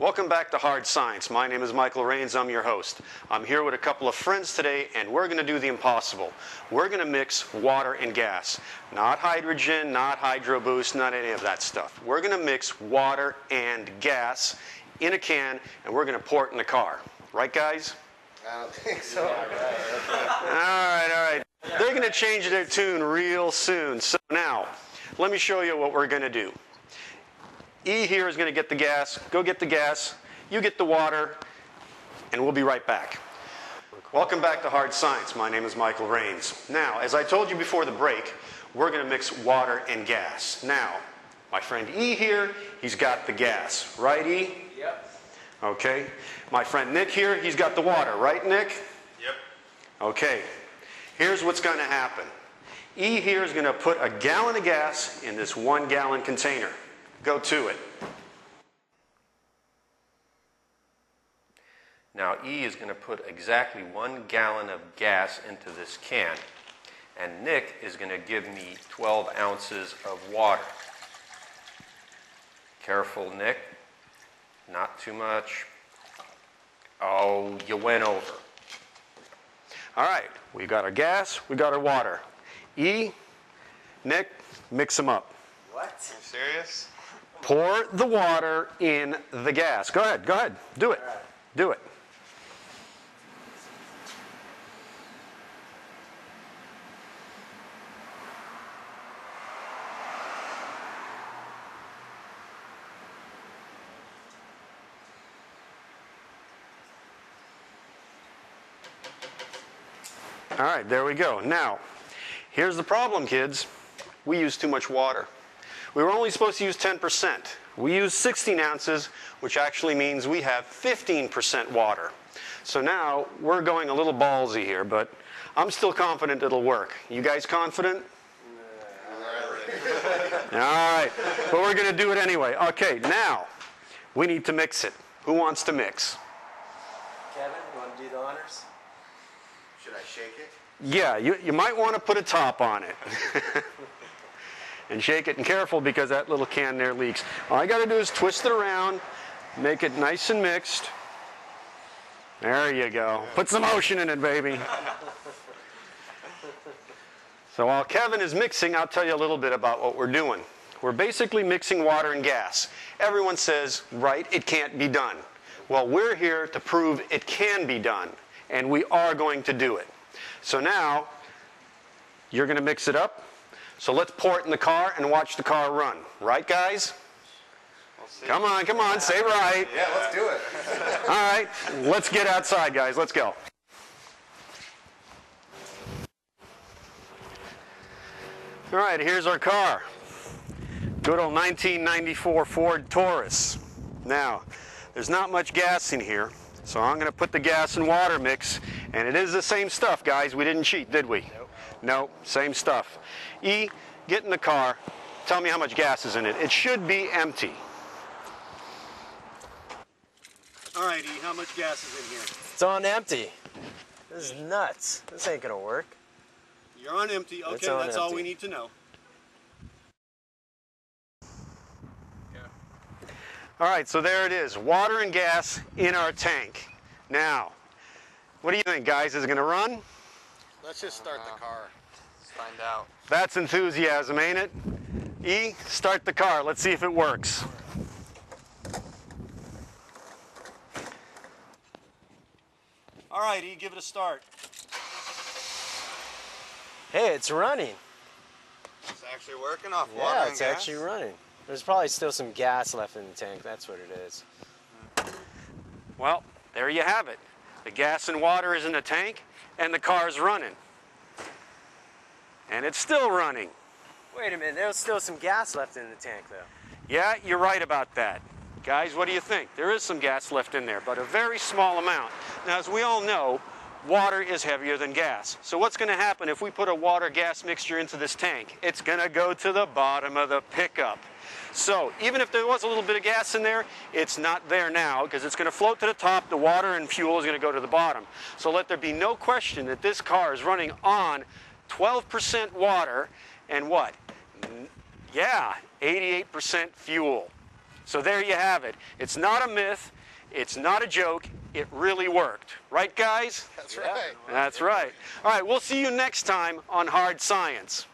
Welcome back to Hard Science. My name is Michael Raines. I'm your host. I'm here with a couple of friends today, and we're going to do the impossible. We're going to mix water and gas. Not hydrogen, not hydro boost, not any of that stuff. We're going to mix water and gas in a can, and we're going to pour it in the car. Right, guys? I don't think so. All right, all right. They're going to change their tune real soon. So now, let me show you what we're going to do. E here is going to get the gas. Go get the gas. You get the water, and we'll be right back. Welcome back to Hard Science. My name is Michael Raines. Now, as I told you before the break, we're going to mix water and gas. Now, my friend E here, he's got the gas. Right, E? Yep. Okay. My friend Nick here, he's got the water. Right, Nick? Yep. Okay. Here's what's going to happen. E here is going to put a gallon of gas in this one gallon container. Go to it. Now E is going to put exactly one gallon of gas into this can. And Nick is going to give me 12 ounces of water. Careful, Nick. Not too much. Oh, you went over. All right. We got our gas, we got our water. E, Nick, mix them up. What? Are you serious? Pour the water in the gas. Go ahead, go ahead. Do it. Do it. All right, there we go. Now, here's the problem, kids. We use too much water. We were only supposed to use 10%. We use 16 ounces, which actually means we have 15% water. So now we're going a little ballsy here, but I'm still confident it'll work. You guys confident? All right, but we're going to do it anyway. Okay, now we need to mix it. Who wants to mix? Kevin, you want to do the honors? Should I shake it? Yeah, you, you might want to put a top on it. and shake it and careful because that little can there leaks. All I got to do is twist it around, make it nice and mixed. There you go. Put some motion in it, baby. So while Kevin is mixing, I'll tell you a little bit about what we're doing. We're basically mixing water and gas. Everyone says, right, it can't be done. Well, we're here to prove it can be done, and we are going to do it. So now, you're going to mix it up. So let's pour it in the car and watch the car run. Right, guys? We'll. Come on, come on, say right. Yeah, let's do it. All right, let's get outside, guys. Let's go. All right, here's our car. Good old 1994 Ford Taurus. Now, there's not much gas in here, so I'm going to put the gas and water mix, and it is the same stuff, guys. We didn't cheat, did we? Nope. No, same stuff. E, get in the car. Tell me how much gas is in it. It should be empty. All right, E, how much gas is in here? It's on empty. This is nuts. This ain't gonna work. You're on empty. Okay, on that's all we need to know. All right, so there it is. Water and gas in our tank. Now, what do you think, guys? Is it going to run? Let's just start the car. Let's find out. That's enthusiasm, ain't it? E, start the car. Let's see if it works. All right, E, give it a start. Hey, it's running. It's actually working off water Yeah, it's gas. actually running. There's probably still some gas left in the tank. That's what it is. Well, there you have it. The gas and water is in the tank, and the car's running. And it's still running. Wait a minute. There's still some gas left in the tank, though. Yeah, you're right about that. Guys, what do you think? There is some gas left in there, but a very small amount. Now, as we all know, water is heavier than gas. So what's going to happen if we put a water-gas mixture into this tank? It's going to go to the bottom of the pickup. So even if there was a little bit of gas in there, it's not there now because it's going to float to the top. The water and fuel is going to go to the bottom. So let there be no question that this car is running on 12% water and what? N- Yeah, 88% fuel. So there you have it. It's not a myth. It's not a joke. It really worked. Right, guys? That's right. That's right. All right, we'll see you next time on Hard Science.